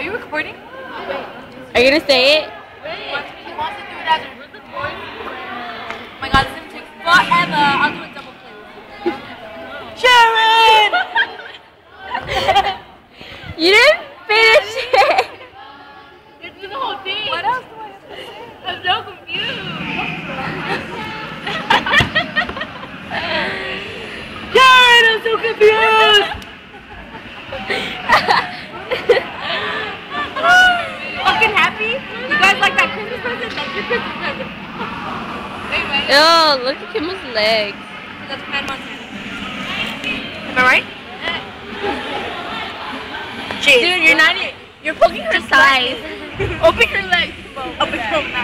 Are you recording? Are you gonna say it? Wait. He wants to do it as a. Oh my god, this is gonna take forever. I'll do a double. Sharron! you didn't Ew, look at Kimmel's legs. That's Mad Montana. Am I right? Jeez. Dude, you're not. e- You're poking her size. Open your legs. Open your mouth.